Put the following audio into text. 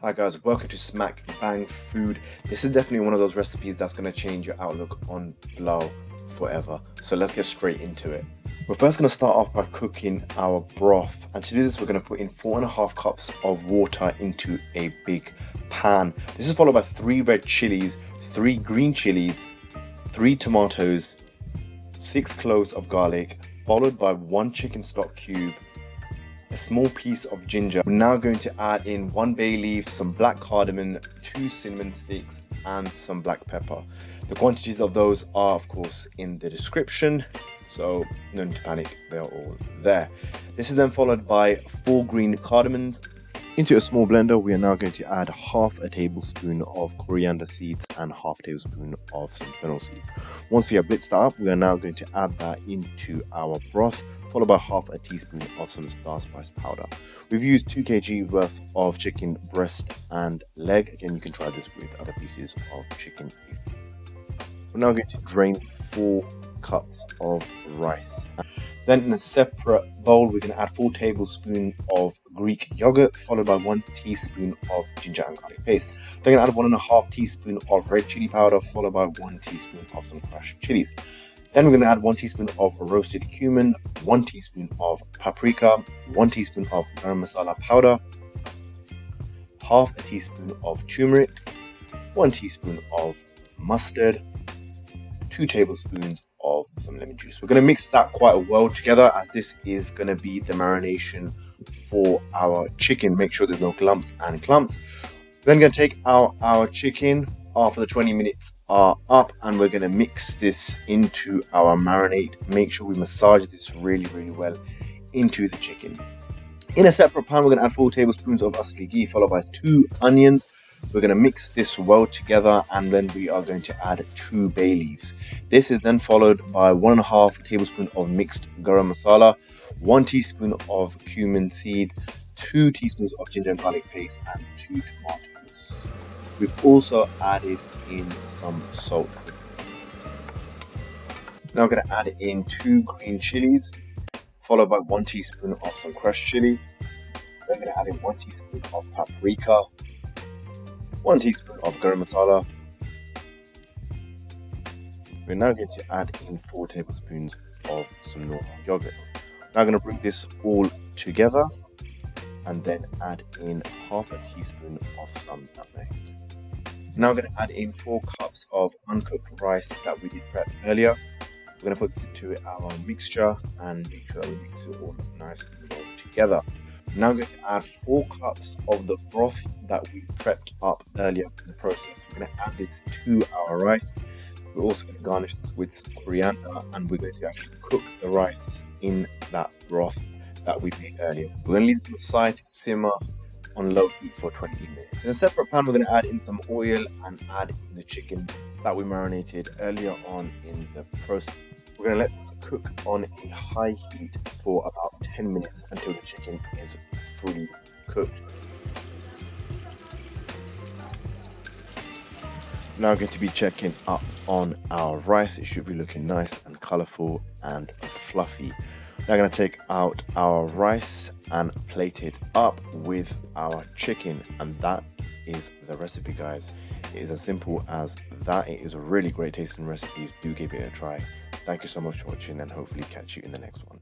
Hi guys, welcome to Smack Bang Food. This is definitely one of those recipes that's going to change your outlook on pilau forever. So let's get straight into it. We're first going to start off by cooking our broth. And to do this, we're going to put in four and a half cups of water into a big pan. This is followed by three red chilies, three green chilies, three tomatoes, six cloves of garlic, followed by one chicken stock cube, a small piece of ginger. We're now going to add in one bay leaf, some black cardamom, two cinnamon sticks, and some black pepper. The quantities of those are, of course, in the description, so no need to panic, they're all there. This is then followed by four green cardamoms, into a small blender, we are now going to add half a tablespoon of coriander seeds and half a tablespoon of some fennel seeds. Once we have blitzed that up, we are now going to add that into our broth, followed by half a teaspoon of some star spice powder. We've used 2 kg worth of chicken breast and leg. Again, you can try this with other pieces of chicken. We're now going to drain 4 cups of rice. Then in a separate bowl, we're going to add 4 tablespoons of Greek yogurt, followed by 1 teaspoon of ginger and garlic paste. Then we're going to add 1.5 teaspoon of red chili powder, followed by 1 teaspoon of some crushed chilies. Then we're going to add 1 teaspoon of roasted cumin, 1 teaspoon of paprika, 1 teaspoon of garam masala powder, half a teaspoon of turmeric, 1 teaspoon of mustard, 2 tablespoons of some lemon juice. We're going to mix that quite well together as this is going to be the marination for our chicken. Make sure there's no clumps and clumps. Then going to take out our chicken after the 20 minutes are up and we're going to mix this into our marinade. Make sure we massage this really, really well into the chicken. In a separate pan, we're going to add 4 tablespoons of asli ghee followed by 2 onions, we're going to mix this well together and then we are going to add two bay leaves. This is then followed by one and a half tablespoon of mixed garam masala, one teaspoon of cumin seed, two teaspoons of ginger and garlic paste, and two tomatoes. We've also added in some salt. Now we're going to add in two green chilies, followed by one teaspoon of some crushed chili. Then we're going to add in one teaspoon of paprika, 1 teaspoon of garam masala. We're now going to add in 4 tablespoons of some normal yogurt. Now going to bring this all together and then add in half a teaspoon of some nutmeg. Now I'm going to add in 4 cups of uncooked rice that we did prep earlier. We're going to put this into our mixture and make sure that we mix it all nice and well together. Now going to add 4 cups of the broth that we prepped up earlier in the process. We're going to add this to our rice. We're also going to garnish this with some coriander and we're going to actually cook the rice in that broth that we made earlier. We're going to leave this on the side to simmer on low heat for 20 minutes. In a separate pan, we're going to add in some oil and add in the chicken that we marinated earlier on in the process. We're going to let this cook on a high heat for about 10 minutes until the chicken is fully cooked. Now going to be checking up on our rice. It should be looking nice and colorful and fluffy. Now going to take out our rice and plate it up with our chicken and that is the recipe guys. It is as simple as that. It is a really great tasting recipe. Do give it a try. Thank you so much for watching and hopefully catch you in the next one.